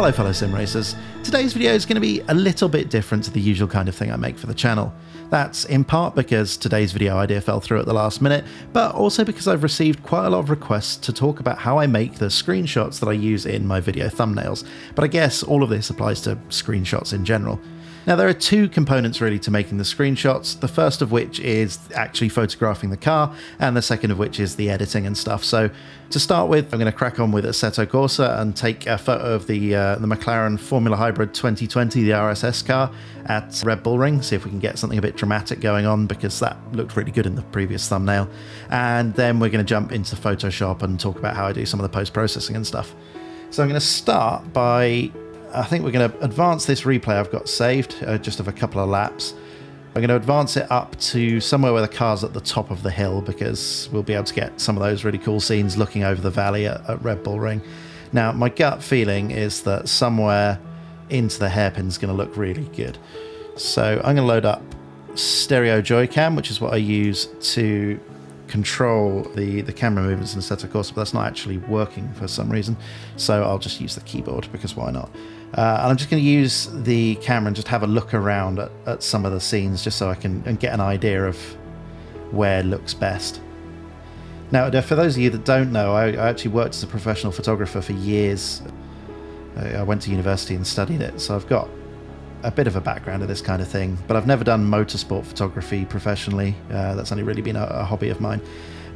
Hello fellow sim racers. Today's video is going to be a little bit different to the usual kind of thing I make for the channel. That's in part because today's video idea fell through at the last minute, but also because I've received quite a lot of requests to talk about how I make the screenshots that I use in my video thumbnails. But I guess all of this applies to screenshots in general. Now, there are two components really to making the screenshots, the first of which is actually photographing the car, and the second of which is the editing and stuff. So, to start with, I'm going to crack on with Assetto Corsa and take a photo of the, uh, the McLaren Formula Hybrid 2020, the RSS car, at Red Bull Ring, see if we can get something a bit dramatic going on because that looked really good in the previous thumbnail. And then we're going to jump into Photoshop and talk about how I do some of the post processing and stuff. So, I'm going to start by I think we're going to advance this replay I've got saved, uh, just of a couple of laps. I'm going to advance it up to somewhere where the car's at the top of the hill because we'll be able to get some of those really cool scenes looking over the valley at, at Red Bull Ring. Now, my gut feeling is that somewhere into the hairpin is going to look really good. So I'm going to load up Stereo Joycam, which is what I use to control the, the camera movements and in Assetto Corsa, but that's not actually working for some reason. So I'll just use the keyboard because why not? Uh, and I'm just going to use the camera and just have a look around at, at some of the scenes just so I can get an idea of where looks best. Now, for those of you that don't know, I, I actually worked as a professional photographer for years. I, I went to university and studied it, so I've got a bit of a background of this kind of thing, but I've never done motorsport photography professionally. Uh, that's only really been a, a, hobby of mine.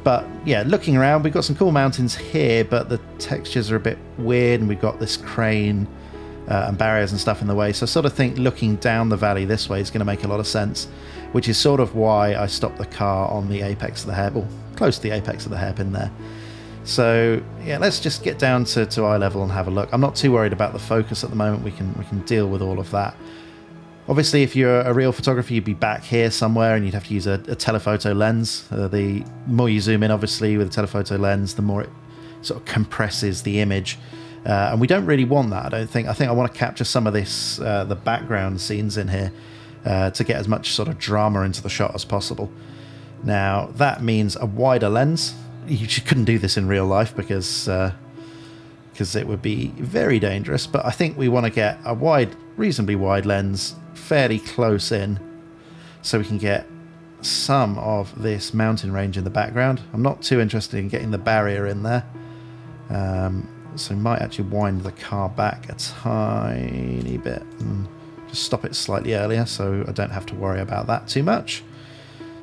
But yeah, looking around, we've got some cool mountains here, but the textures are a bit weird, and we've got this crane uh, and barriers and stuff in the way. So I sort of think looking down the valley this way is going to make a lot of sense, which is sort of why I stopped the car on the apex of the hairpin, close to the apex of the hairpin there. So yeah, let's just get down to, to eye level and have a look. I'm not too worried about the focus at the moment. We can we can deal with all of that. Obviously, if you're a real photographer, you'd be back here somewhere and you'd have to use a, a telephoto lens. Uh, the more you zoom in, obviously, with a telephoto lens, the more it sort of compresses the image. Uh, and we don't really want that, I don't think. I think I want to capture some of this, uh, the background scenes in here, uh, to get as much sort of drama into the shot as possible. Now, that means a wider lens. You couldn't do this in real life because because uh, it would be very dangerous. But I think we want to get a wide, reasonably wide lens fairly close in so we can get some of this mountain range in the background. I'm not too interested in getting the barrier in there. Um, so we might actually wind the car back a tiny bit and just stop it slightly earlier so I don't have to worry about that too much.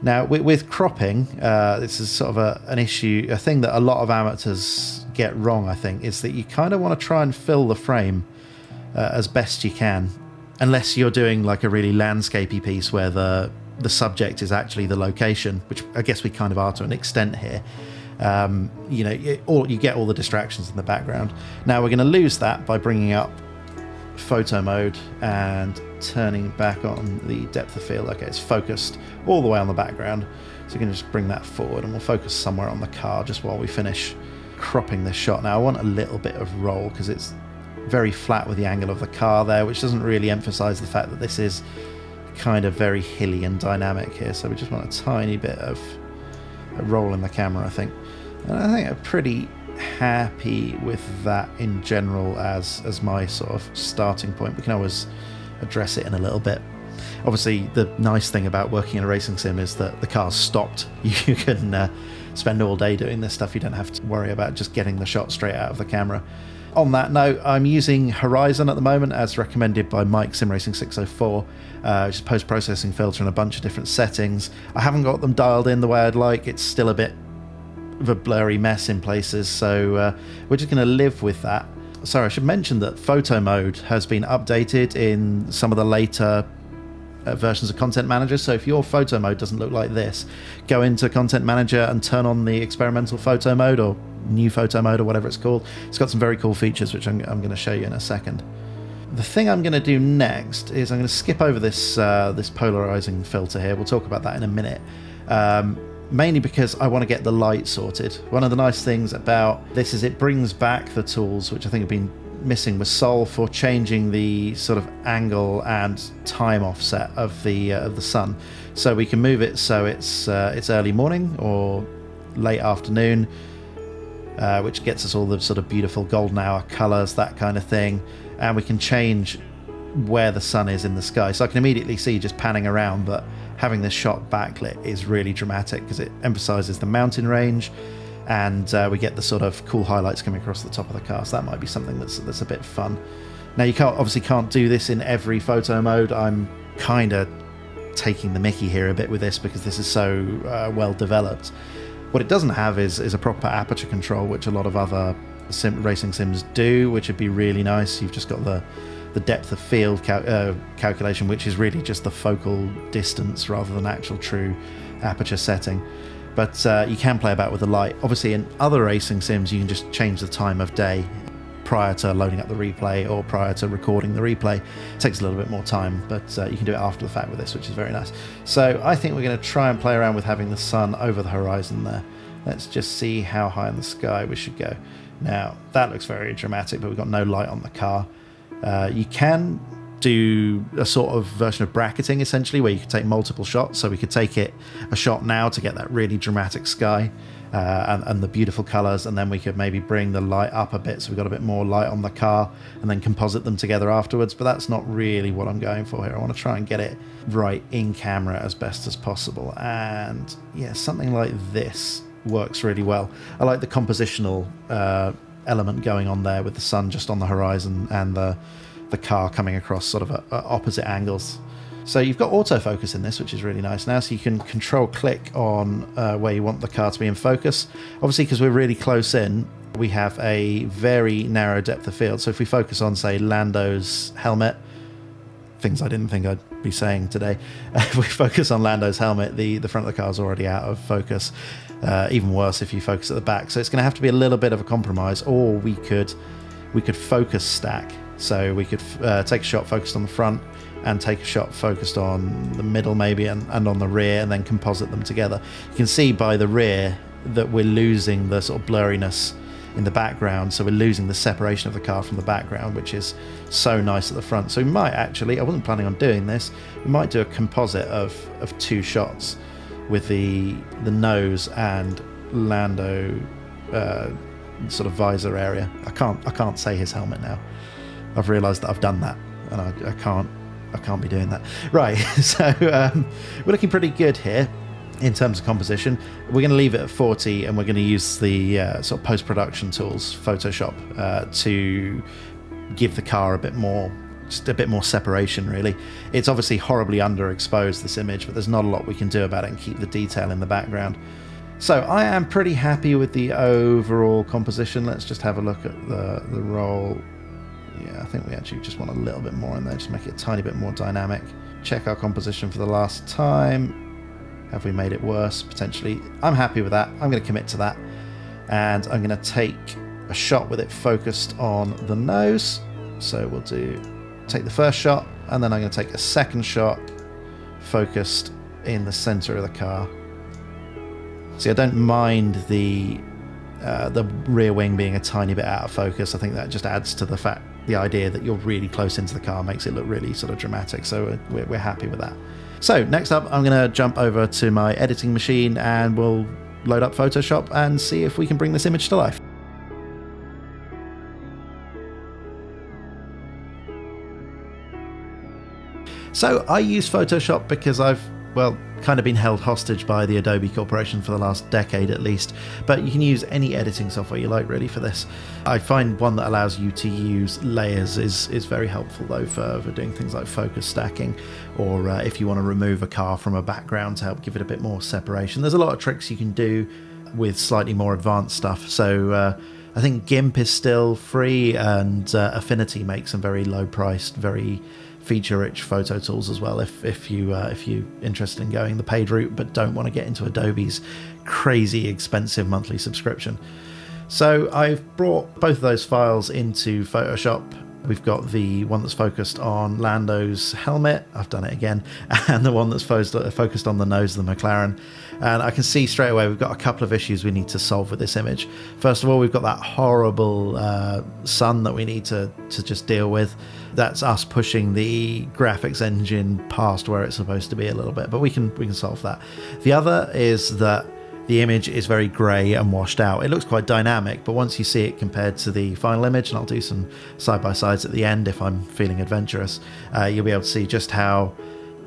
Now, with, with cropping, uh, this is sort of a, an issue, a thing that a lot of amateurs get wrong, I think, is that you kind of want to try and fill the frame uh, as best you can unless you're doing like a really landscapey piece where the the subject is actually the location, which I guess we kind of are to an extent here. Um, you know, it, all you get all the distractions in the background. Now we're going to lose that by bringing up photo mode and turning back on the depth of field. Okay, it's focused all the way on the background. So going to just bring that forward and we'll focus somewhere on the car just while we finish cropping this shot. Now I want a little bit of roll because it's very flat with the angle of the car there, which doesn't really emphasize the fact that this is kind of very hilly and dynamic here. So we just want a tiny bit of a roll in the camera, I think. And I think I'm pretty happy with that in general as as my sort of starting point. We can always address it in a little bit. Obviously, the nice thing about working in a racing sim is that the car's stopped. You can uh, spend all day doing this stuff. You don't have to worry about just getting the shot straight out of the camera. On that note, I'm using Horizon at the moment as recommended by Mike Simracing 604, uh, which is post processing filter in a bunch of different settings. I haven't got them dialed in the way I'd like, it's still a bit of a blurry mess in places, so uh, we're just going to live with that. Sorry, I should mention that photo mode has been updated in some of the later uh, versions of Content Manager. So if your photo mode doesn't look like this, go into Content Manager and turn on the experimental photo mode or new photo mode or whatever it's called. It's got some very cool features, which I'm, I'm going to show you in a second. The thing I'm going to do next is I'm going to skip over this uh, this polarizing filter here. We'll talk about that in a minute. Um, mainly because I want to get the light sorted. One of the nice things about this is it brings back the tools which I think have been missing with Sol for changing the sort of angle and time offset of the uh, of the sun. So we can move it so it's uh, it's early morning or late afternoon uh, which gets us all the sort of beautiful golden hour colors, that kind of thing. And we can change where the sun is in the sky. So I can immediately see just panning around that having this shot backlit is really dramatic because it emphasizes the mountain range and uh, we get the sort of cool highlights coming across the top of the car. So that might be something that's that's a bit fun. Now you can't obviously can't do this in every photo mode. I'm kind of taking the Mickey here a bit with this because this is so uh, well developed. What it doesn't have is is a proper aperture control, which a lot of other sim, racing sims do, which would be really nice. You've just got the the depth of field cal uh, calculation, which is really just the focal distance rather than actual true aperture setting. But uh, you can play about with the light. Obviously, in other racing sims, you can just change the time of day prior to loading up the replay or prior to recording the replay. It takes a little bit more time, but uh, you can do it after the fact with this, which is very nice. So I think we're going to try and play around with having the sun over the horizon there. Let's just see how high in the sky we should go. Now, that looks very dramatic, but we've got no light on the car. Uh, you can do a sort of version of bracketing essentially where you could take multiple shots. So we could take it a shot now to get that really dramatic sky uh, and, and, the beautiful colors and then we could maybe bring the light up a bit so we've got a bit more light on the car and then composite them together afterwards. But that's not really what i'm going for here. I want to try and get it right in camera as best as possible. And yeah something like this works really well. I like the compositional uh, element going on there with the sun just on the horizon and the the car coming across sort of opposite angles. So you've got autofocus in this, which is really nice now. So you can control click on uh, where you want the car to be in focus. Obviously, because we're really close in, we have a very narrow depth of field. So if we focus on, say, Lando's helmet, things I didn't think I'd be saying today. if we focus on Lando's helmet, the, the front of the car is already out of focus. Uh, even worse if you focus at the back. So it's going to have to be a little bit of a compromise, or we could we could focus stack so we could uh, take a shot focused on the front and take a shot focused on the middle maybe and, and on the rear and then composite them together. You can see by the rear that we're losing the sort of blurriness in the background so we're losing the separation of the car from the background which is so nice at the front so we might actually I wasn't planning on doing this we might do a composite of of two shots with the the nose and Lando uh, sort of visor area I can't I can't say his helmet now I've realised that I've done that, and I, I, can't I can't be doing that. Right, so um, we're looking pretty good here in terms of composition. We're going to leave it at 40, and we're going to use the uh, sort of post production tools, Photoshop, uh, to give the car a bit more just a bit more separation really it's obviously horribly underexposed this image but there's not a lot we can do about it and keep the detail in the background so I am pretty happy with the overall composition let's just have a look at the the roll yeah, I think we actually just want a little bit more in there, just make it a tiny bit more dynamic. Check our composition for the last time. Have we made it worse? Potentially. I'm happy with that. I'm going to commit to that. And I'm going to take a shot with it focused on the nose. So we'll do take the first shot, and then I'm going to take a second shot focused in the center of the car. See, I don't mind the uh, the rear wing being a tiny bit out of focus. I think that just adds to the fact the idea that you're really close into the car makes it look really sort of dramatic. So we're, we're happy with that. So next up, I'm going to jump over to my editing machine and we'll load up Photoshop and see if we can bring this image to life. So I use Photoshop because I've well, kind of been held hostage by the Adobe Corporation for the last decade at least. But you can use any editing software you like really for this. I find one that allows you to use layers is, is very helpful though for, for doing things like focus stacking or uh, if you want to remove a car from a background to help give it a bit more separation. There's a lot of tricks you can do with slightly more advanced stuff. So uh, I think GIMP is still free and uh, Affinity makes some very low priced, very feature-rich photo tools as well. If if you uh, if you're interested in going the paid route but don't want to get into Adobe's crazy expensive monthly subscription. So I've brought both of those files into Photoshop. We've got the one that's focused on Lando's helmet. I've done it again, and the one that's focused on the nose of the McLaren. And I can see straight away we've got a couple of issues we need to solve with this image. First of all, we've got that horrible uh, sun that we need to, to just deal with. That's us pushing the graphics engine past where it's supposed to be a little bit, but we can we can solve that. The other is that the image is very grey and washed out. It looks quite dynamic, but once you see it compared to the final image, and I'll do some side by sides at the end if I'm feeling adventurous, uh, you'll be able to see just how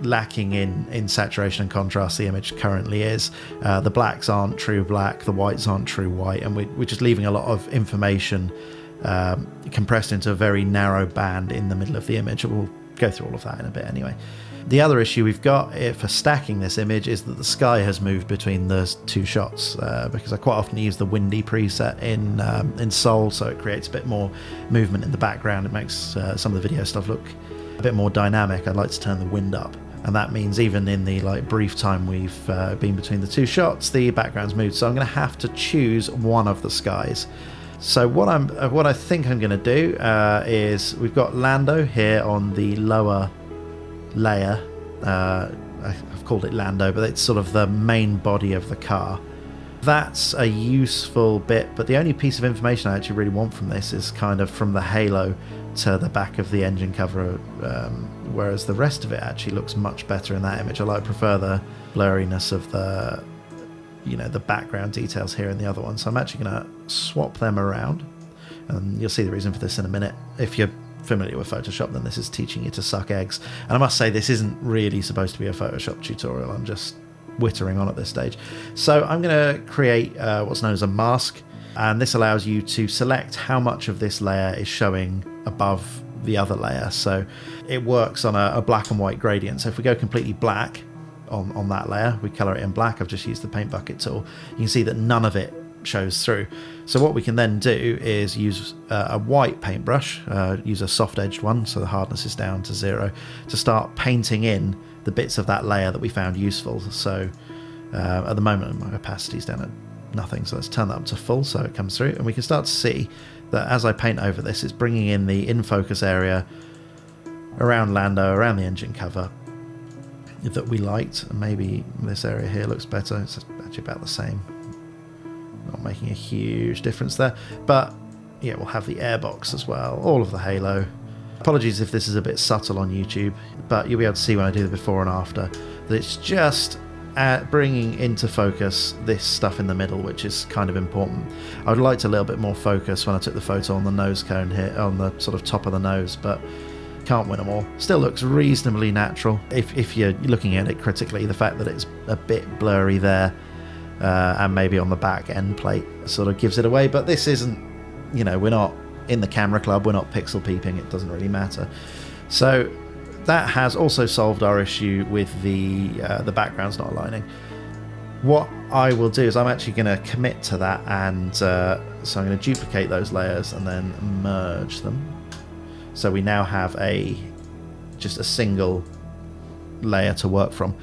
lacking in in saturation and contrast the image currently is. Uh, the blacks aren't true black, the whites aren't true white, and we, are just leaving a lot of information um, compressed into a very narrow band in the middle of the image. We'll go through all of that in a bit anyway. The other issue we've got for stacking this image is that the sky has moved between the two shots uh, because I quite often use the windy preset in um, in Sol, so it creates a bit more movement in the background. It makes uh, some of the video stuff look a bit more dynamic. I'd like to turn the wind up and that means even in the like brief time we've uh, been between the two shots the background's moved so i'm going to have to choose one of the skies so what i'm uh, what i think i'm going to do uh, is we've got lando here on the lower layer uh, i've called it lando but it's sort of the main body of the car that's a useful bit but the only piece of information i actually really want from this is kind of from the halo to the back of the engine cover, um, whereas the rest of it actually looks much better in that image. I like prefer the blurriness of the, you know, the background details here in the other one. So I'm actually going to swap them around, and you'll see the reason for this in a minute. If you're familiar with Photoshop, then this is teaching you to suck eggs. And I must say, this isn't really supposed to be a Photoshop tutorial. I'm just wittering on at this stage. So I'm going to create uh, what's known as a mask and this allows you to select how much of this layer is showing above the other layer. So it works on a, a, black and white gradient. So if we go completely black on, on that layer, we color it in black. I've just used the paint bucket tool. You can see that none of it shows through. So what we can then do is use uh, a white paintbrush, uh, use a soft edged one, so the hardness is down to zero, to start painting in the bits of that layer that we found useful. So uh, at the moment my opacity is down at nothing. So let's turn that up to full so it comes through. And we can start to see that as I paint over this, it's bringing in the in focus area around Lando, around the engine cover that we liked. And maybe this area here looks better. It's actually about the same. Not making a huge difference there. But yeah, we'll have the airbox as well. All of the halo. Apologies if this is a bit subtle on YouTube, but you'll be able to see when I do the before and after that it's just at bringing into focus this stuff in the middle, which is kind of important. I would like a little bit more focus when I took the photo on the nose cone here, on the sort of top of the nose, but can't win them all. Still looks reasonably natural. If, if you're looking at it critically, the fact that it's a bit blurry there uh, and maybe on the back end plate sort of gives it away, but this isn't, you know, we're not in the camera club, we're not pixel peeping, it doesn't really matter. So that has also solved our issue with the uh, the backgrounds not aligning. What I will do is I'm actually going to commit to that, and uh, so I'm going to duplicate those layers and then merge them. So we now have a just a single layer to work from.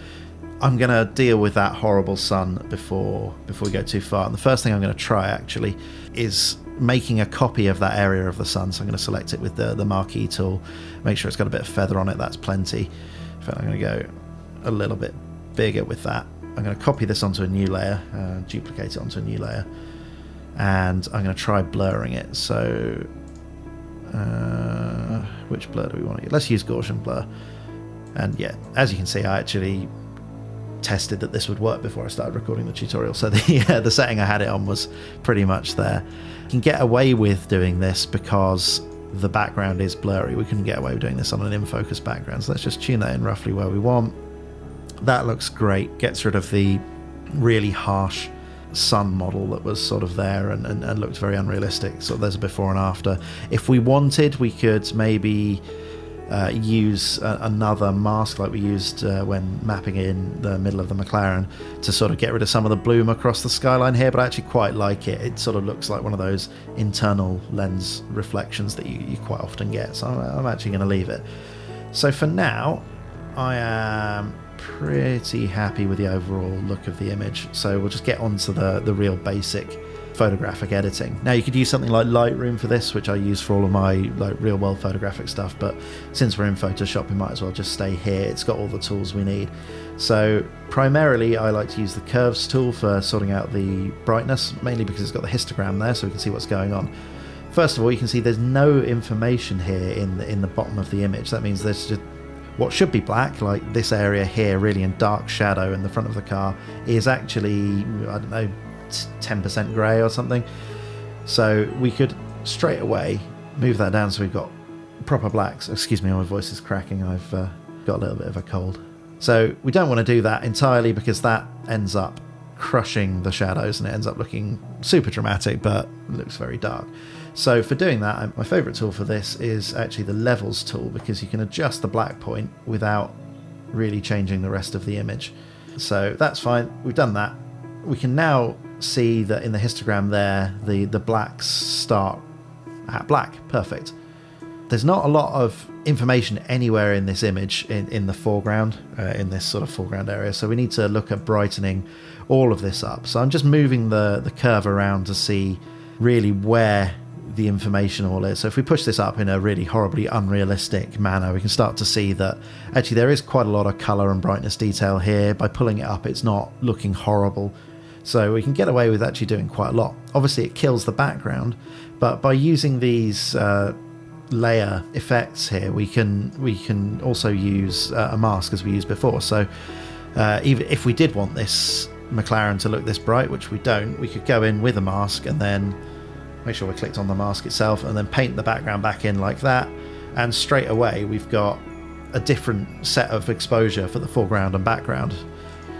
I'm going to deal with that horrible sun before before we go too far. And the first thing I'm going to try actually is making a copy of that area of the sun. So I'm going to select it with the, the marquee tool, make sure it's got a bit of feather on it, that's plenty. In fact, I'm going to go a little bit bigger with that. I'm going to copy this onto a new layer, uh, duplicate it onto a new layer, and I'm going to try blurring it. So, uh, which blur do we want to use? Let's use Gaussian blur. And yeah, as you can see, I actually tested that this would work before I started recording the tutorial. So the, yeah, the setting I had it on was pretty much there. You can get away with doing this because the background is blurry. We couldn't get away with doing this on an in focus background. So let's just tune that in roughly where we want. That looks great. Gets rid of the really harsh sun model that was sort of there and, and, and looked very unrealistic. So there's a before and after. If we wanted, we could maybe uh, use a, another mask like we used uh, when mapping in the middle of the McLaren to sort of get rid of some of the bloom across the skyline here, but I actually quite like it. It sort of looks like one of those internal lens reflections that you, you quite often get, so I'm, I'm actually going to leave it. So for now, I am pretty happy with the overall look of the image, so we'll just get on to the, the real basic photographic editing. Now you could use something like Lightroom for this, which I use for all of my like real world photographic stuff, but since we're in Photoshop we might as well just stay here. It's got all the tools we need. So primarily I like to use the curves tool for sorting out the brightness, mainly because it's got the histogram there so we can see what's going on. First of all, you can see there's no information here in the, in the bottom of the image. That means there's just what should be black, like this area here, really in dark shadow in the front of the car, is actually, I don't know, 10% grey or something. So we could straight away move that down so we've got proper blacks. Excuse me, my voice is cracking. I've uh, got a little bit of a cold. So we don't want to do that entirely because that ends up crushing the shadows and it ends up looking super dramatic but looks very dark. So for doing that, my favorite tool for this is actually the levels tool because you can adjust the black point without really changing the rest of the image. So that's fine. We've done that. We can now see that in the histogram there, the, the blacks start at black. Perfect. There's not a lot of information anywhere in this image in, in the foreground, uh, in this sort of foreground area. So we need to look at brightening all of this up. So I'm just moving the, the curve around to see really where the information all is. So if we push this up in a really horribly unrealistic manner, we can start to see that actually there is quite a lot of color and brightness detail here. By pulling it up, it's not looking horrible. So we can get away with actually doing quite a lot. Obviously, it kills the background, but by using these uh, layer effects here, we can we can also use uh, a mask as we used before. So uh, even if we did want this McLaren to look this bright, which we don't, we could go in with a mask and then make sure we clicked on the mask itself and then paint the background back in like that. And straight away, we've got a different set of exposure for the foreground and background.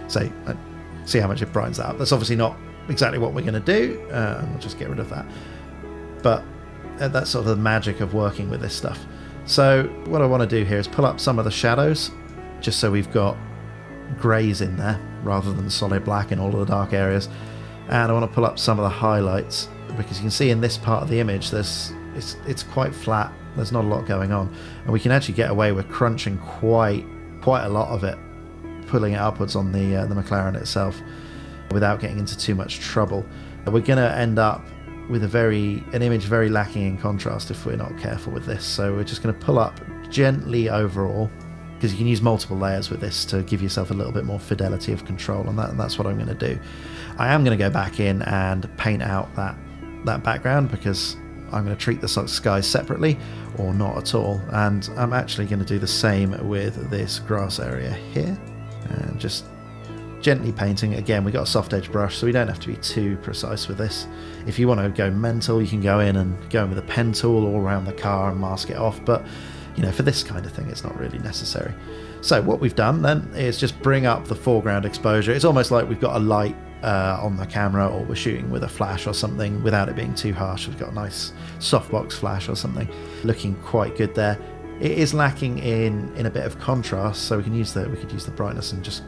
So uh, see how much it brightens that up. That's obviously not exactly what we're going to do. Uh, we'll just get rid of that. But uh, that's sort of the magic of working with this stuff. So what I want to do here is pull up some of the shadows, just so we've got greys in there rather than solid black in all of the dark areas. And I want to pull up some of the highlights because you can see in this part of the image there's it's it's quite flat. There's not a lot going on, and we can actually get away with crunching quite quite a lot of it, pulling it upwards on the uh, the McLaren itself, without getting into too much trouble. We're going to end up with a very an image very lacking in contrast if we're not careful with this. So we're just going to pull up gently overall because you can use multiple layers with this to give yourself a little bit more fidelity of control and, that, and that's what I'm going to do. I am going to go back in and paint out that that background because I'm going to treat the sky separately or not at all and I'm actually going to do the same with this grass area here and just gently painting. Again, we got a soft edge brush, so we don't have to be too precise with this. If you want to go mental, you can go in and go in with a pen tool all around the car and mask it off, but you know, for this kind of thing, it's not really necessary. So what we've done then is just bring up the foreground exposure. It's almost like we've got a light uh, on the camera or we're shooting with a flash or something without it being too harsh. We've got a nice softbox flash or something looking quite good there. It is lacking in in a bit of contrast, so we can use the we could use the brightness and just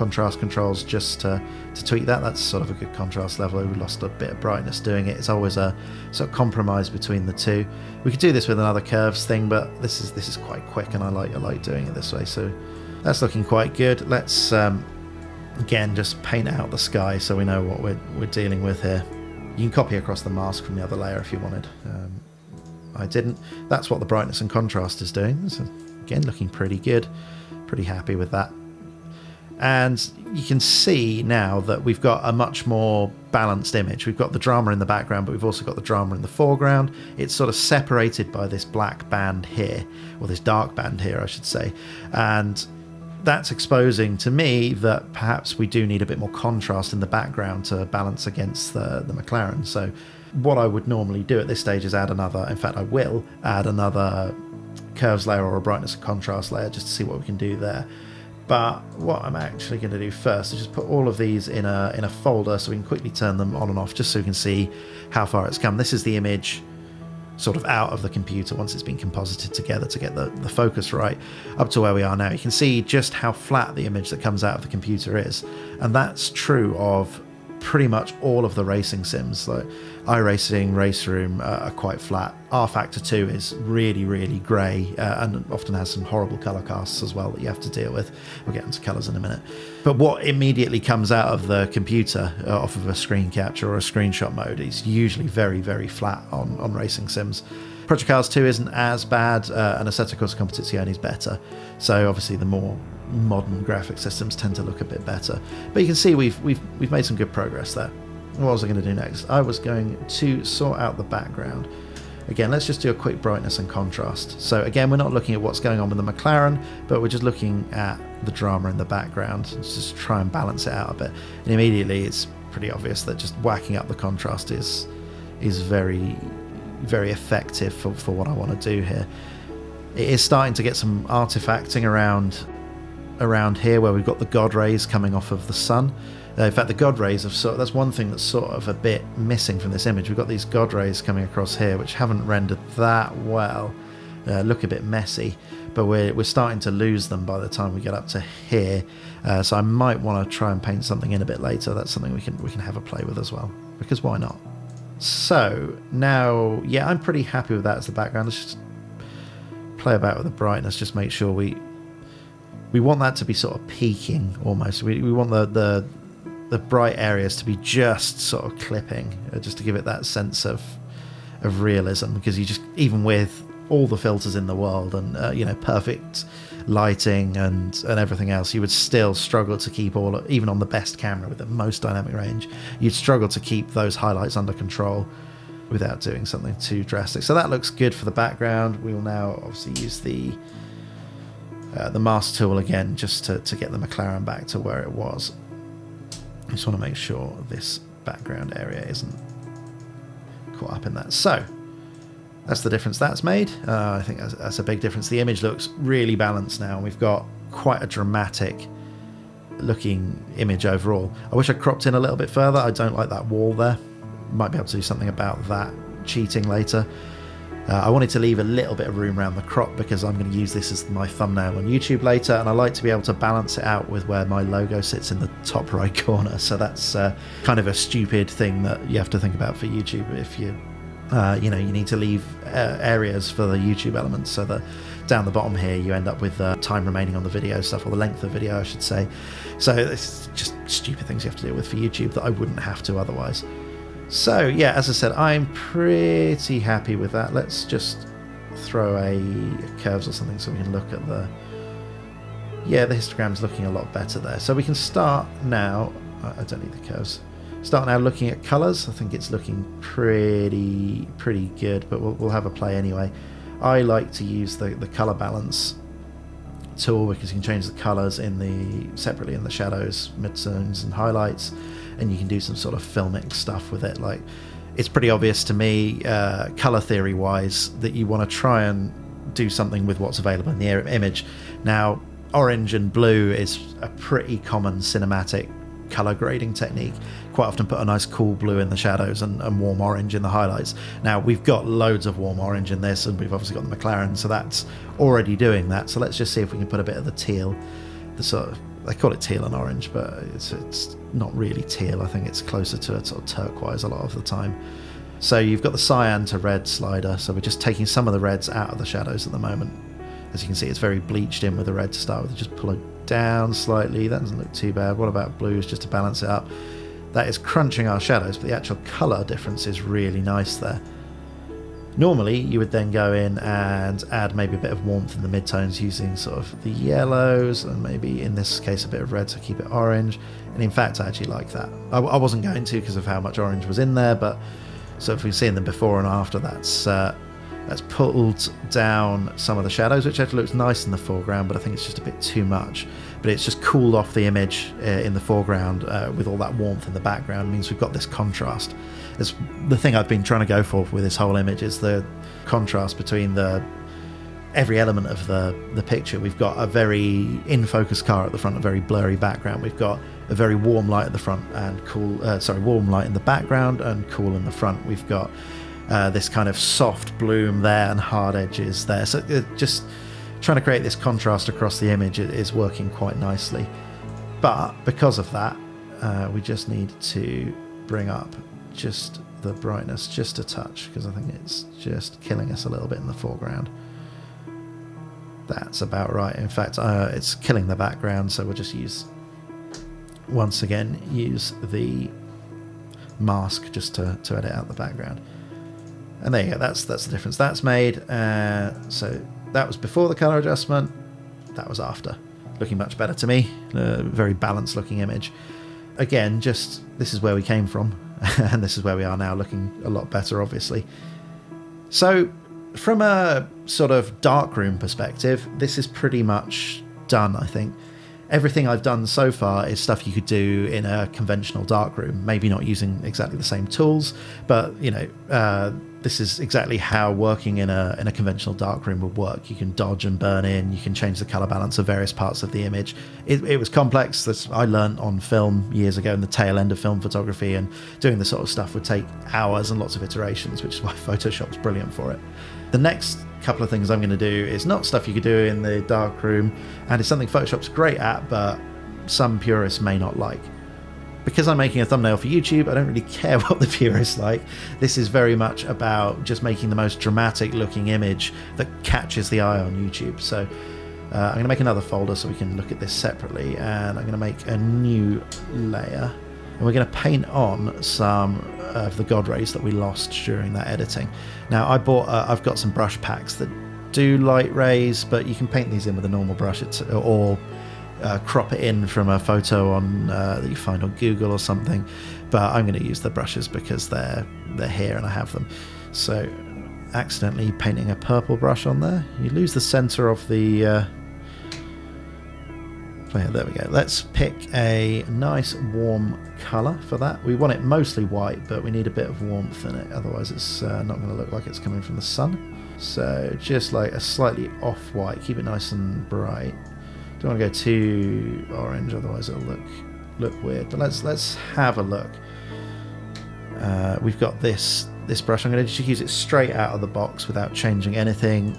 contrast controls just to, to tweak that. That's sort of a good contrast level. We lost a bit of brightness doing it. It's always a sort of compromise between the two. We could do this with another curves thing, but this is this is quite quick, and I like I like doing it this way. So that's looking quite good. Let's um, again just paint out the sky so we know what we're we're dealing with here. You can copy across the mask from the other layer if you wanted. Um, I didn't. That's what the brightness and contrast is doing. So uh, again, looking pretty good. Pretty happy with that. And you can see now that we've got a much more balanced image. We've got the drama in the background, but we've also got the drama in the foreground. It's sort of separated by this black band here, or this dark band here, I should say. And that's exposing to me that perhaps we do need a bit more contrast in the background to balance against the, the McLaren. So, what I would normally do at this stage is add another, in fact, I will add another curves layer or a brightness and contrast layer just to see what we can do there. But what I'm actually going to do first is just put all of these in a in a folder so we can quickly turn them on and off just so we can see how far it's come. This is the image sort of out of the computer once it's been composited together to get the, the focus right up to where we are now. You can see just how flat the image that comes out of the computer is. And that's true of pretty much all of the racing sims. Like iRacing, RaceRoom uh, are quite flat. rFactor 2 is really, really grey uh, and often has some horrible colour casts as well that you have to deal with. We'll get into colours in a minute. But what immediately comes out of the computer uh, off of a screen capture or a screenshot mode is usually very, very flat on, on racing sims. Project Cars 2 isn't as bad, uh, and Assetto Corsa Competizione is better. So obviously, the more modern graphic systems tend to look a bit better. But you can see we've we've we've made some good progress there. What was I going to do next? I was going to sort out the background. Again, let's just do a quick brightness and contrast. So again, we're not looking at what's going on with the McLaren, but we're just looking at the drama in the background. Let's just try and balance it out a bit. And immediately it's pretty obvious that just whacking up the contrast is is very very effective for, for what I want to do here. It is starting to get some artifacting around around here where we've got the god rays coming off of the sun. Uh, in fact, the god rays have sort. That's one thing that's sort of a bit missing from this image. We've got these god rays coming across here, which haven't rendered that well. Uh, look a bit messy, but we're we're starting to lose them by the time we get up to here. Uh, so I might want to try and paint something in a bit later. That's something we can we can have a play with as well, because why not? So now, yeah, I'm pretty happy with that as the background. Let's just play about with the brightness. Just make sure we we want that to be sort of peaking almost. We, we want the, the the bright areas to be just sort of clipping, uh, just to give it that sense of of realism. Because you just even with all the filters in the world and uh, you know perfect lighting and and everything else, you would still struggle to keep all even on the best camera with the most dynamic range, you'd struggle to keep those highlights under control without doing something too drastic. So that looks good for the background. We will now obviously use the uh, the mask tool again just to, to get the McLaren back to where it was. I just want to make sure this background area isn't caught up in that. So that's the difference that's made. Uh, I think that's, that's, a big difference. The image looks really balanced now. And we've got quite a dramatic looking image overall. I wish I cropped in a little bit further. I don't like that wall there. Might be able to do something about that cheating later. Uh, I wanted to leave a little bit of room around the crop because I'm going to use this as my thumbnail on YouTube later, and I like to be able to balance it out with where my logo sits in the top right corner. So that's uh, kind of a stupid thing that you have to think about for YouTube if you. Uh, you know, you need to leave uh, areas for the YouTube elements so that down the bottom here you end up with uh, time remaining on the video stuff, or the length of the video, I should say. So it's just stupid things you have to deal with for YouTube that I wouldn't have to otherwise. So, yeah, as I said, I'm pretty happy with that. Let's just throw a, a curves or something so we can look at the... Yeah, the histogram's looking a lot better there. So we can start now... I don't need the curves. Start now looking at colours. I think it's looking pretty pretty good, but we'll, we'll have a play anyway. I like to use the, the colour balance tool because you can change the colours in the separately in the shadows, midtones and highlights and you can do some sort of filmic stuff with it. Like, it's pretty obvious to me, uh, color theory wise, that you want to try and do something with what's available in the image. Now, orange and blue is a pretty common cinematic color grading technique. Quite often put a nice cool blue in the shadows and, and, warm orange in the highlights. Now we've got loads of warm orange in this and we've obviously got the McLaren, so that's already doing that. So let's just see if we can put a bit of the teal, the sort of they call it teal and orange, but it's it's not really teal. I think it's closer to a sort of turquoise a lot of the time. So you've got the cyan to red slider. So we're just taking some of the reds out of the shadows at the moment. As you can see, it's very bleached in with the red to start with. Just pull it down slightly. That doesn't look too bad. What about blues just to balance it up? That is crunching our shadows, but the actual color difference is really nice there. Normally, you would then go in and add maybe a bit of warmth in the midtones using sort of the yellows and maybe in this case a bit of red to keep it orange. And in fact, I actually like that. I, I wasn't going to because of how much orange was in there, but so if we've seen them before and after, that's uh, that's pulled down some of the shadows, which actually looks nice in the foreground, but I think it's just a bit too much. But it's just cooled off the image uh, in the foreground uh, with all that warmth in the background. It means we've got this contrast. It's the thing I've been trying to go for with this whole image is the contrast between the every element of the the picture. We've got a very in focus car at the front, a very blurry background. We've got a very warm light at the front and cool, uh, sorry, warm light in the background and cool in the front. We've got uh, this kind of soft bloom there and hard edges there. So it just trying to create this contrast across the image is working quite nicely. But because of that, uh, we just need to bring up just the brightness just a touch because I think it's just killing us a little bit in the foreground. That's about right. In fact, uh, it's killing the background, so we'll just use, once again, use the mask just to, to edit out the background. And there you go, that's, that's the difference that's made. Uh, so that was before the color adjustment, that was after. Looking much better to me, a very balanced looking image. Again, just this is where we came from, and this is where we are now, looking a lot better, obviously. So, from a sort of darkroom perspective, this is pretty much done, I think. Everything I've done so far is stuff you could do in a conventional darkroom, maybe not using exactly the same tools, but you know, uh, this is exactly how working in a in a conventional darkroom would work. You can dodge and burn in. You can change the color balance of various parts of the image. It, it was complex. This I learned on film years ago in the tail end of film photography, and doing this sort of stuff would take hours and lots of iterations, which is why Photoshop's brilliant for it. The next couple of things I'm going to do is not stuff you could do in the darkroom, and it's something Photoshop's great at, but some purists may not like because I'm making a thumbnail for YouTube, I don't really care what the purists like. This is very much about just making the most dramatic looking image that catches the eye on YouTube. So uh, I'm going to make another folder so we can look at this separately, and I'm going to make a new layer. And we're going to paint on some of the God rays that we lost during that editing. Now I bought, uh, I've got some brush packs that do light rays, but you can paint these in with a normal brush, it's, or uh, crop it in from a photo on uh, that you find on Google or something. But I'm going to use the brushes because they're they're here and I have them. So accidentally painting a purple brush on there, you lose the center of the. Uh, there we go. Let's pick a nice warm colour for that. We want it mostly white, but we need a bit of warmth in it, otherwise it's uh, not going to look like it's coming from the sun. So just like a slightly off-white, keep it nice and bright. Don't want to go too orange, otherwise it'll look look weird. But let's let's have a look. Uh, we've got this this brush. I'm going to just use it straight out of the box without changing anything.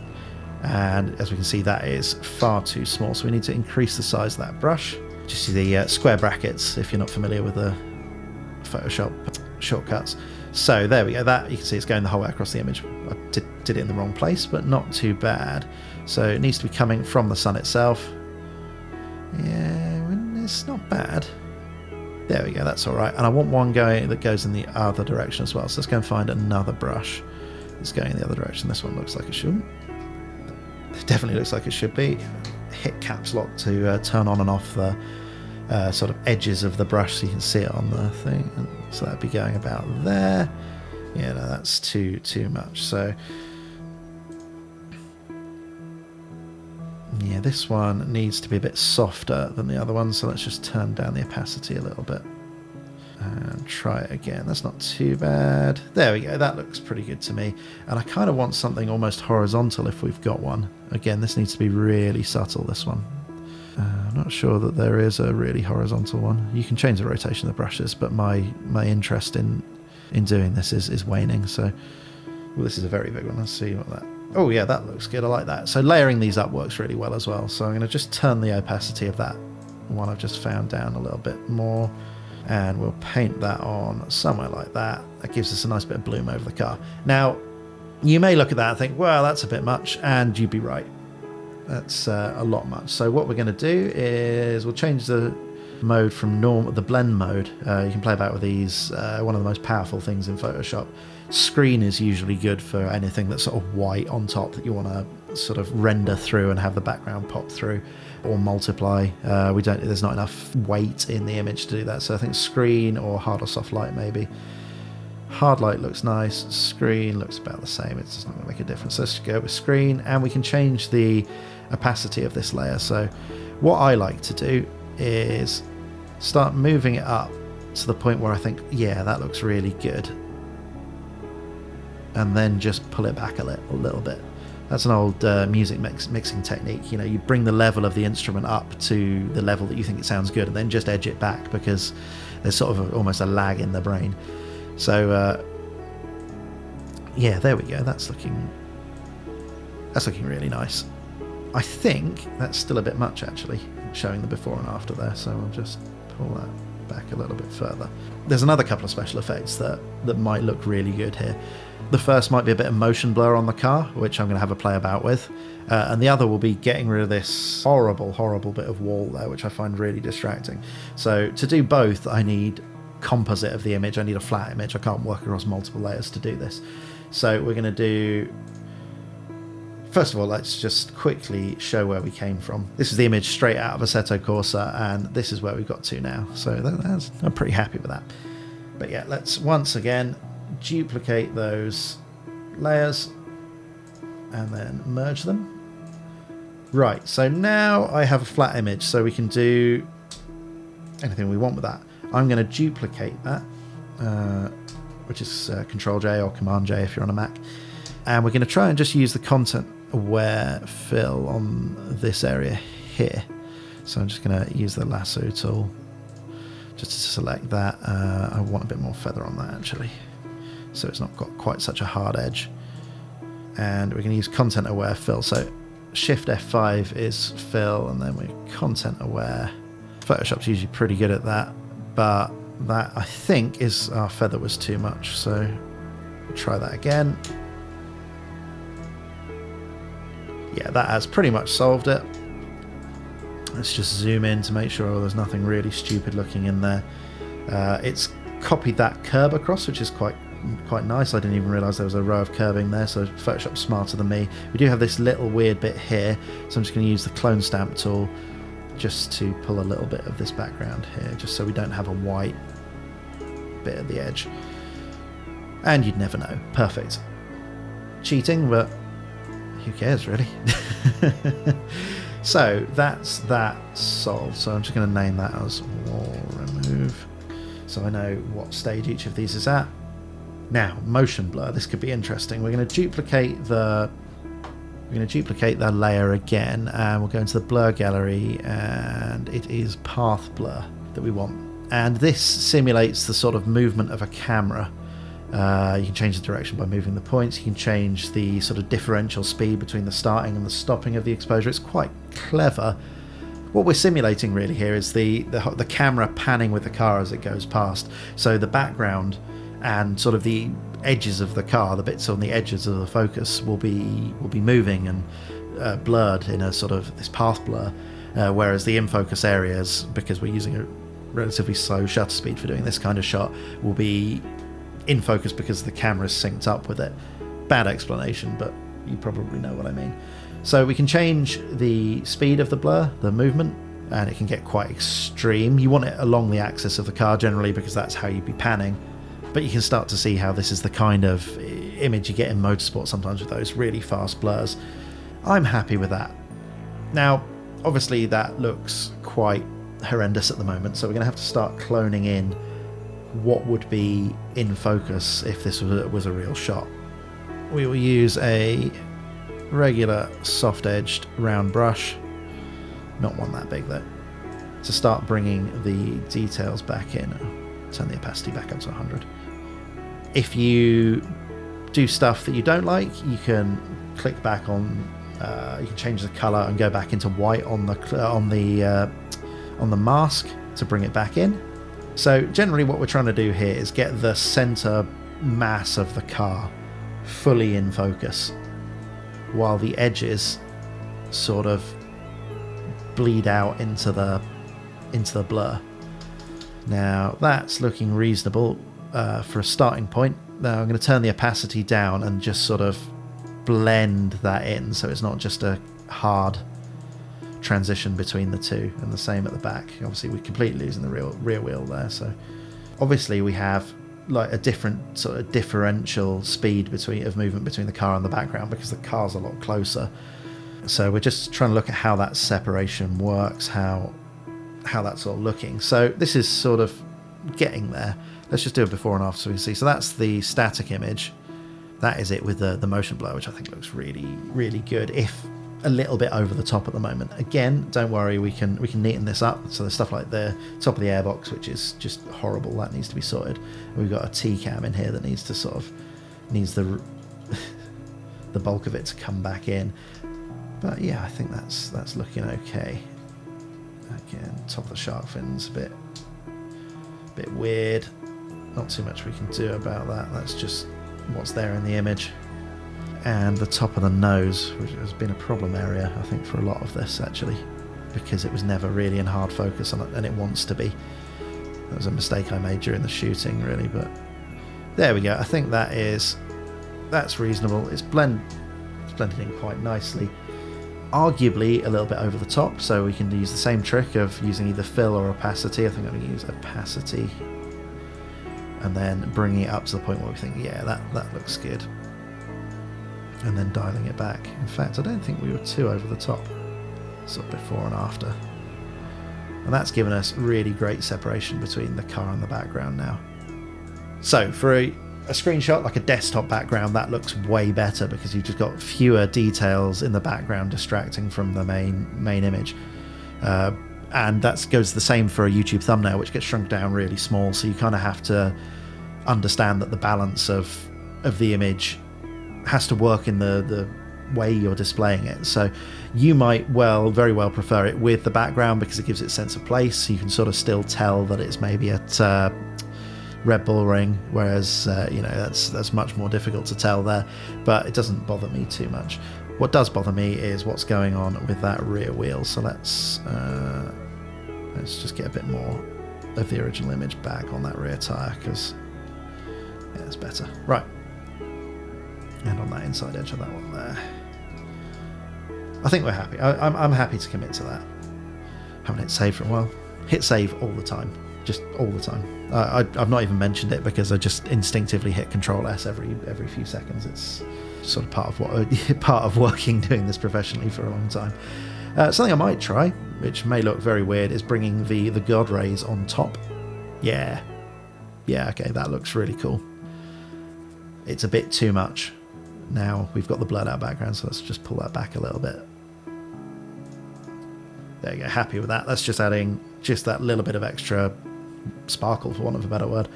And as we can see, that is far too small. So we need to increase the size of that brush. Just see the uh, square brackets if you're not familiar with the Photoshop shortcuts. So there we go. That you can see it's going the whole way across the image. I did, did it in the wrong place, but not too bad. So it needs to be coming from the sun itself. Yeah, it's not bad. There we go, that's alright. And I want one going that goes in the other direction as well. So let's go and find another brush that's going in the other direction. This one looks like it shouldn't. It definitely looks like it should be. Hit caps lock to uh, turn on and off the uh, sort of edges of the brush so you can see it on the thing. And so that'd be going about there. Yeah, no, that's too too much. So Yeah, this one needs to be a bit softer than the other one, so let's just turn down the opacity a little bit. And try it again. That's not too bad. There we go. That looks pretty good to me. And I kind of want something almost horizontal if we've got one. Again, this needs to be really subtle, this one. Uh, I'm not sure that there is a really horizontal one. You can change the rotation of the brushes, but my, my interest in in doing this is, is waning. So, well, this is a very big one. Let's see what that Oh yeah, that looks good. I like that. So layering these up works really well as well. So I'm going to just turn the opacity of that one I've just found down a little bit more. And we'll paint that on somewhere like that. That gives us a nice bit of bloom over the car. Now, you may look at that and think, well, that's a bit much. And you'd be right. That's uh, a lot much. So what we're going to do is we'll change the mode from norm the blend mode. Uh, you can play about with these. Uh, one of the most powerful things in Photoshop Screen is usually good for anything that's sort of white on top that you want to sort of render through and have the background pop through or multiply. Uh, we don't. There's not enough weight in the image to do that. So I think screen or hard or soft light maybe. Hard light looks nice. Screen looks about the same. It's not going to make a difference. Let's go with screen, and we can change the opacity of this layer. So what I like to do is start moving it up to the point where I think, yeah, that looks really good and then just pull it back a little, a little bit. That's an old uh, music mix, mixing technique. You know, you bring the level of the instrument up to the level that you think it sounds good, and then just edge it back because there's sort of a, almost a lag in the brain. So, uh, yeah, there we go. That's looking that's looking really nice. I think that's still a bit much actually, showing the before and after there. So I'll just pull that back a little bit further. There's another couple of special effects that that might look really good here. The first might be a bit of motion blur on the car, which I'm going to have a play about with. Uh, and the other will be getting rid of this horrible, horrible bit of wall there, which I find really distracting. So to do both, I need composite of the image. I need a flat image. I can't work across multiple layers to do this. So we're going to do First of all, let's just quickly show where we came from. This is the image straight out of Assetto Corsa, and this is where we've got to now. So I'm pretty happy with that. But yeah, let's once again duplicate those layers and then merge them. Right, so now I have a flat image, so we can do anything we want with that. I'm going to duplicate that, uh, which is uh, Control J or Command J if you're on a Mac. And we're going to try and just use the content aware fill on this area here. So I'm just going to use the lasso tool just to select that. Uh, I want a bit more feather on that actually, so it's not got quite such a hard edge. And we're going to use content aware fill. So Shift F5 is fill, and then we're content aware. Photoshop's usually pretty good at that, but that I think is our feather was too much. So try that again. Yeah, that has pretty much solved it. Let's just zoom in to make sure there's nothing really stupid looking in there. Uh, it's copied that curb across, which is quite quite nice. I didn't even realise there was a row of curbing there, so Photoshop's smarter than me. We do have this little weird bit here, so I'm just going to use the clone stamp tool just to pull a little bit of this background here, just so we don't have a white bit at the edge. And you'd never know. Perfect. Cheating, but who cares really? so that's that solved. So I'm just going to name that as wall remove. So I know what stage each of these is at. Now, motion blur. This could be interesting. We're going to duplicate the we're going to duplicate that layer again and we'll go into the blur gallery and it is path blur that we want. And this simulates the sort of movement of a camera. Uh, you can change the direction by moving the points. You can change the sort of differential speed between the starting and the stopping of the exposure. It's quite clever. What we're simulating really here is the, the, the camera panning with the car as it goes past. So the background and sort of the edges of the car, the bits on the edges of the focus, will be will be moving and uh, blurred in a sort of this path blur. Uh, whereas the in focus areas, because we're using a relatively slow shutter speed for doing this kind of shot, will be in focus because the camera is synced up with it. Bad explanation, but you probably know what I mean. So we can change the speed of the blur, the movement, and it can get quite extreme. You want it along the axis of the car generally because that's how you'd be panning. But you can start to see how this is the kind of image you get in motorsport sometimes with those really fast blurs. I'm happy with that. Now, obviously, that looks quite horrendous at the moment, so we're going to have to start cloning in what would be in focus if this was a, was a real shot. We will use a regular soft edged round brush, not one that big though, to start bringing the details back in. Turn the opacity back up to 100 if you do stuff that you don't like, you can click back on. Uh, you can change the color and go back into white on the on the uh, on the mask to bring it back in. So generally, what we're trying to do here is get the center mass of the car fully in focus, while the edges sort of bleed out into the into the blur. Now that's looking reasonable uh, for a starting point. Now I'm going to turn the opacity down and just sort of blend that in so it's not just a hard transition between the two and the same at the back. Obviously we're completely losing the real rear wheel there so obviously we have like a different sort of differential speed between of movement between the car and the background because the car's a lot closer. So we're just trying to look at how that separation works, how how that's all looking. So this is sort of getting there. Let's just do it before and after so we can see. So that's the static image. That is it with the, the motion blur, which I think looks really, really good, if a little bit over the top at the moment. Again, don't worry, we can we can neaten this up. So there's stuff like the top of the airbox, which is just horrible. That needs to be sorted. We've got a T-cam in here that needs to sort of needs the the bulk of it to come back in. But yeah, I think that's that's looking okay. Again, top of the shark fins a bit a bit weird not too much we can do about that. That's just what's there in the image. And the top of the nose, which has been a problem area, I think, for a lot of this actually, because it was never really in hard focus and it wants to be. That was a mistake I made during the shooting, really, but there we go. I think that is that's reasonable. It's blend it's blended in quite nicely. Arguably a little bit over the top, so we can use the same trick of using either fill or opacity. I think I'm going to use opacity and then bringing it up to the point where we think, yeah, that, that looks good. And then dialing it back. In fact, I don't think we were too over the top, sort of before and after. And that's given us really great separation between the car and the background now. So for a, a screenshot like a desktop background, that looks way better because you've just got fewer details in the background distracting from the main main image. Uh, and that goes the same for a YouTube thumbnail, which gets shrunk down really small. So you kind of have to understand that the balance of of the image has to work in the the way you're displaying it. So you might well, very well prefer it with the background because it gives it sense of place. You can sort of still tell that it's maybe at uh, Red Bull Ring, whereas uh, you know that's that's much more difficult to tell there. But it doesn't bother me too much. What does bother me is what's going on with that rear wheel. So let's uh, let's just get a bit more of the original image back on that rear tire because yeah, it's better. Right, and on that inside edge of that one there. I think we're happy. I, am I'm, I'm happy to commit to that. Haven't hit save for a while. Hit save all the time, just all the time. Uh, I, have not even mentioned it because I just instinctively hit Control S every every few seconds. It's sort of part of what part of working doing this professionally for a long time. Uh, something I might try, which may look very weird, is bringing the the god rays on top. Yeah, yeah, okay, that looks really cool. It's a bit too much. Now we've got the blurred out background, so let's just pull that back a little bit. There you go, happy with that. That's just adding just that little bit of extra sparkle, for want of a better word.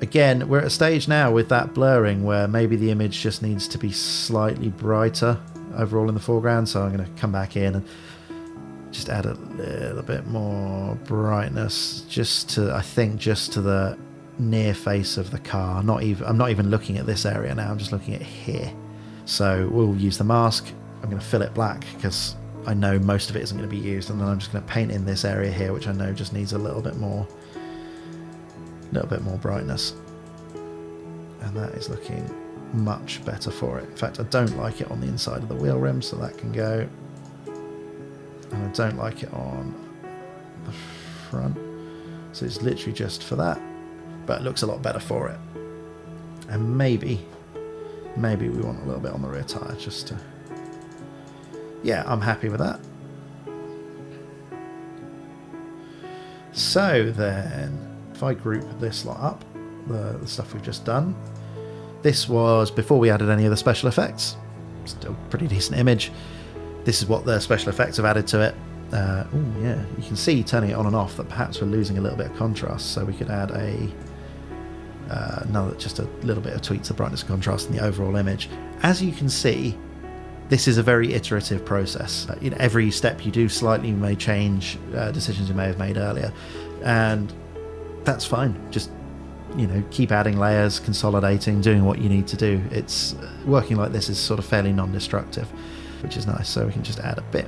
Again, we're at a stage now with that blurring where maybe the image just needs to be slightly brighter overall in the foreground. So I'm going to come back in and just add a little bit more brightness, just to I think just to the near face of the car. Not even I'm not even looking at this area now. I'm just looking at here. So we'll use the mask. I'm going to fill it black because I know most of it isn't going to be used and then I'm just going to paint in this area here which I know just needs a little bit more a little bit more brightness. And that is looking much better for it. In fact I don't like it on the inside of the wheel rim so that can go. And I don't like it on the front. So it's literally just for that but it looks a lot better for it. And maybe maybe we want a little bit on the rear tire just to yeah, I'm happy with that. So then, if I group this lot up, the, the stuff we've just done, this was before we added any of the special effects. Still pretty decent image. This is what the special effects have added to it. Uh, oh yeah, you can see turning it on and off that perhaps we're losing a little bit of contrast, so we could add a uh, another just a little bit of tweak to brightness and contrast in the overall image. As you can see, this is a very iterative process. Uh, know, every step you do slightly you may change uh, decisions you may have made earlier, and that's fine. Just you know, keep adding layers, consolidating, doing what you need to do. It's uh, working like this is sort of fairly non-destructive, which is nice. So we can just add a bit,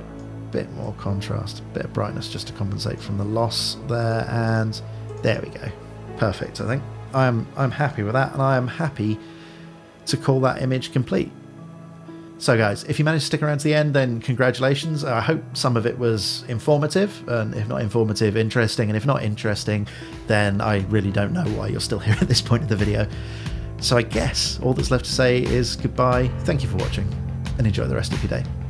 bit more contrast, a bit of brightness just to compensate from the loss there, and there we go. Perfect. I think I'm I'm happy with that, and I am happy to call that image complete. So, guys, if you managed to stick around to the end, then congratulations. I hope some of it was informative, and if not informative, interesting. And if not interesting, then I really don't know why you're still here at this point of the video. So, I guess all that's left to say is goodbye, thank you for watching, and enjoy the rest of your day.